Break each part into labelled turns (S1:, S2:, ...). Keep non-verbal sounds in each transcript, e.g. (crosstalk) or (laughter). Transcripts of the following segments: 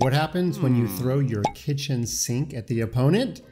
S1: What happens when you hmm. throw your kitchen sink at the opponent?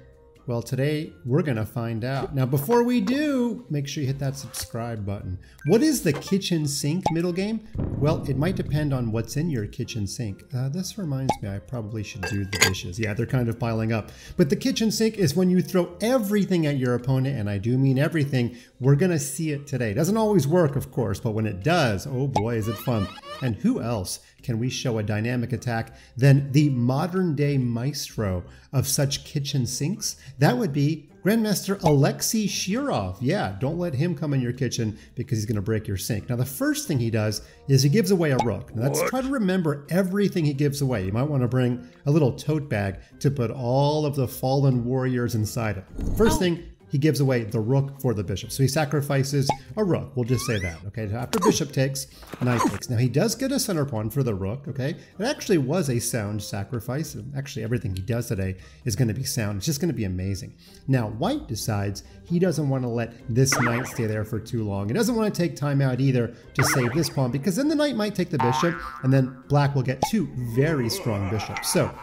S1: Well, today we're going to find out. Now, before we do, make sure you hit that subscribe button. What is the kitchen sink middle game? Well, it might depend on what's in your kitchen sink. Uh, this reminds me, I probably should do the dishes. Yeah, they're kind of piling up. But the kitchen sink is when you throw everything at your opponent, and I do mean everything. We're going to see it today. It doesn't always work, of course, but when it does, oh boy, is it fun. And who else can we show a dynamic attack than the modern day maestro of such kitchen sinks? That would be Grandmaster Alexei Shirov. Yeah, don't let him come in your kitchen because he's going to break your sink. Now, the first thing he does is he gives away a rook. Now, let's try to remember everything he gives away. You might want to bring a little tote bag to put all of the fallen warriors inside it. First oh. thing, he gives away the rook for the bishop. So he sacrifices a rook. We'll just say that, okay? After bishop takes, knight takes. Now he does get a center pawn for the rook, okay? It actually was a sound sacrifice. Actually, everything he does today is going to be sound. It's just going to be amazing. Now, white decides he doesn't want to let this knight stay there for too long. He doesn't want to take time out either to save this pawn because then the knight might take the bishop and then black will get two very strong bishops. So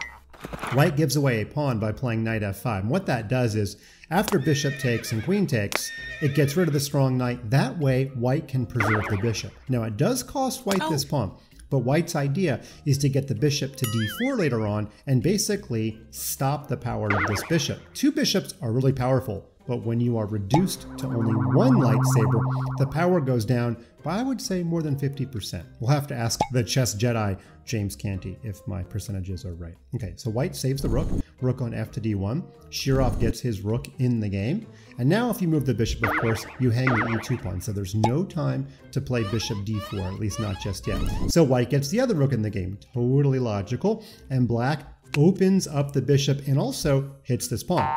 S1: White gives away a pawn by playing knight f5. And what that does is, after bishop takes and queen takes, it gets rid of the strong knight. That way, white can preserve the bishop. Now, it does cost white oh. this pawn, but white's idea is to get the bishop to d4 later on and basically stop the power of this bishop. Two bishops are really powerful, but when you are reduced to only one lightsaber, the power goes down by, I would say, more than 50%. We'll have to ask the chess Jedi, James Canty, if my percentages are right. Okay, so white saves the rook, rook on f to d1. Shirov gets his rook in the game. And now if you move the bishop, of course, you hang the e2 pawn. So there's no time to play bishop d4, at least not just yet. So white gets the other rook in the game. Totally logical. And black opens up the bishop and also hits this pawn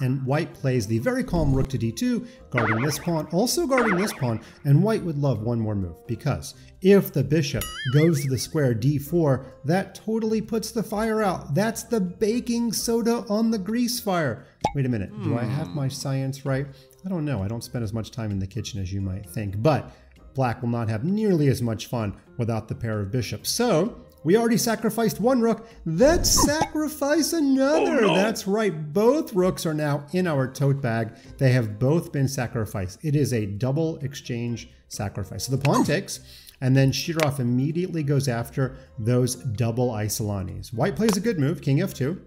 S1: and white plays the very calm rook to d2, guarding this pawn, also guarding this pawn, and white would love one more move, because if the bishop goes to the square d4, that totally puts the fire out. That's the baking soda on the grease fire. Wait a minute, do I have my science right? I don't know, I don't spend as much time in the kitchen as you might think, but black will not have nearly as much fun without the pair of bishops. So we already sacrificed one rook. Let's (laughs) sacrifice another. Oh, no. That's right. Both rooks are now in our tote bag. They have both been sacrificed. It is a double exchange sacrifice. So the pawn oh. takes, and then Shirov immediately goes after those double Isolanis. White plays a good move, king f2.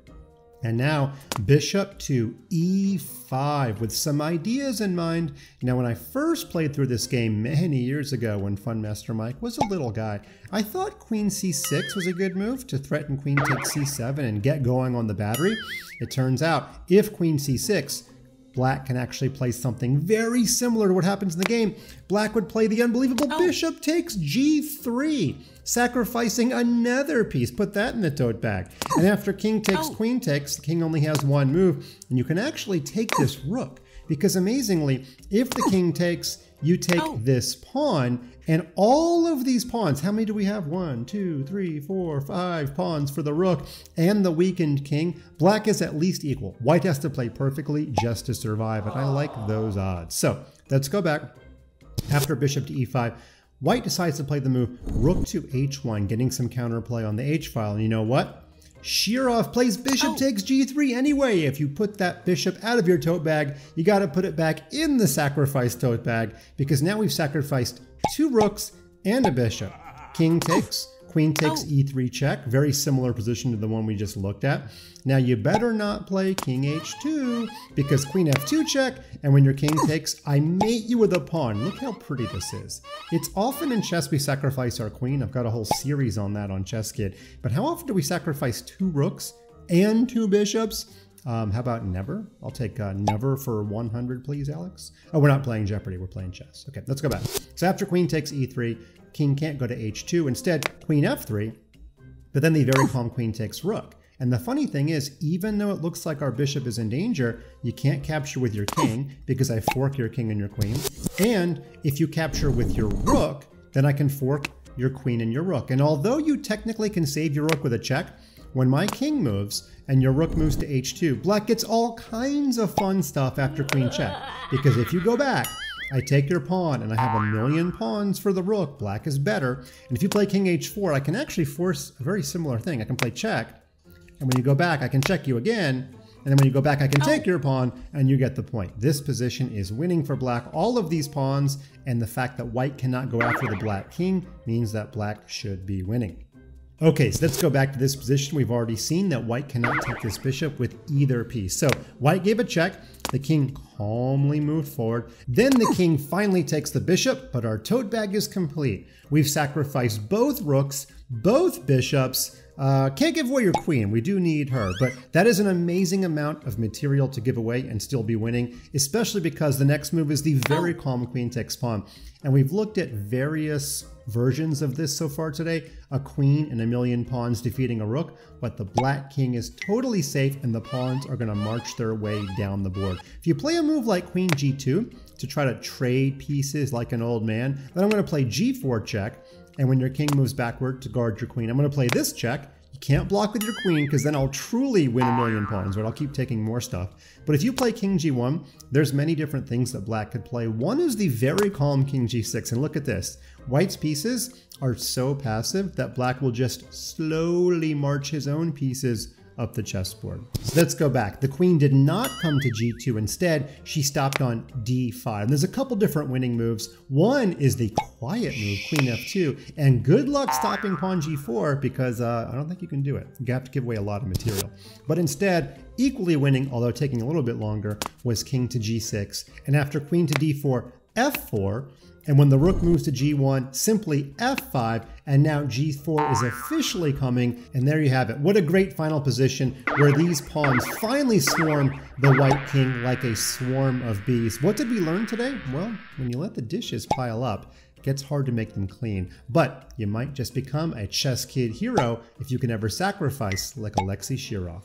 S1: And now bishop to e5 with some ideas in mind. Now, when I first played through this game many years ago when Funmaster Mike was a little guy, I thought queen c6 was a good move to threaten queen takes c7 and get going on the battery. It turns out if queen c6, Black can actually play something very similar to what happens in the game. Black would play the unbelievable oh. bishop takes g3, sacrificing another piece. Put that in the tote bag. And after king takes oh. queen takes, the king only has one move, and you can actually take this rook. Because amazingly, if the king takes, you take oh. this pawn, and all of these pawns, how many do we have? One, two, three, four, five pawns for the rook and the weakened king. Black is at least equal. White has to play perfectly just to survive, and I like those odds. So let's go back. After bishop to e5, White decides to play the move rook to h1, getting some counterplay on the h file. And you know what? Shirov plays bishop oh. takes g3 anyway. If you put that bishop out of your tote bag, you got to put it back in the sacrifice tote bag because now we've sacrificed two rooks and a bishop. King takes, queen takes oh. e3 check, very similar position to the one we just looked at. Now you better not play king h2 because queen f2 check, and when your king takes, I mate you with a pawn. Look how pretty this is. It's often in chess we sacrifice our queen. I've got a whole series on that on ChessKid. But how often do we sacrifice two rooks and two bishops? Um, how about never? I'll take uh, never for 100, please, Alex. Oh, we're not playing Jeopardy. We're playing chess. Okay, let's go back. So after queen takes e3, king can't go to h2. Instead, queen f3, but then the very calm queen takes rook. And the funny thing is, even though it looks like our bishop is in danger, you can't capture with your king because I fork your king and your queen. And if you capture with your rook, then I can fork your queen and your rook. And although you technically can save your rook with a check, when my king moves and your rook moves to h2, black gets all kinds of fun stuff after queen check. Because if you go back, I take your pawn and I have a million pawns for the rook. Black is better. And if you play king h4, I can actually force a very similar thing. I can play check. And when you go back, I can check you again. And then when you go back, I can take your pawn and you get the point. This position is winning for black. All of these pawns and the fact that white cannot go after the black king means that black should be winning. Okay, so let's go back to this position. We've already seen that white cannot take this bishop with either piece. So white gave a check. The king calmly moved forward. Then the king finally takes the bishop, but our tote bag is complete. We've sacrificed both rooks, both bishops, uh, can't give away your queen. We do need her, but that is an amazing amount of material to give away and still be winning, especially because the next move is the very calm queen takes pawn. And we've looked at various versions of this so far today. A queen and a million pawns defeating a rook, but the black king is totally safe and the pawns are going to march their way down the board. If you play a move like queen g2 to try to trade pieces like an old man, then I'm going to play g4 check and when your king moves backward to guard your queen, I'm going to play this check. You can't block with your queen because then I'll truly win a million pawns, but I'll keep taking more stuff. But if you play king g1, there's many different things that black could play. One is the very calm king g6, and look at this. White's pieces are so passive that black will just slowly march his own pieces up the chessboard. So let's go back. The queen did not come to g2. Instead, she stopped on d5. And there's a couple different winning moves. One is the quiet move, queen f2. And good luck stopping pawn g4 because uh, I don't think you can do it. You have to give away a lot of material. But instead, equally winning, although taking a little bit longer, was king to g6. And after queen to d4, f4, and when the rook moves to g1, simply f5, and now g4 is officially coming, and there you have it. What a great final position where these pawns finally swarm the white king like a swarm of bees. What did we learn today? Well, when you let the dishes pile up, it gets hard to make them clean. But you might just become a chess kid hero if you can ever sacrifice like Alexei Shirov.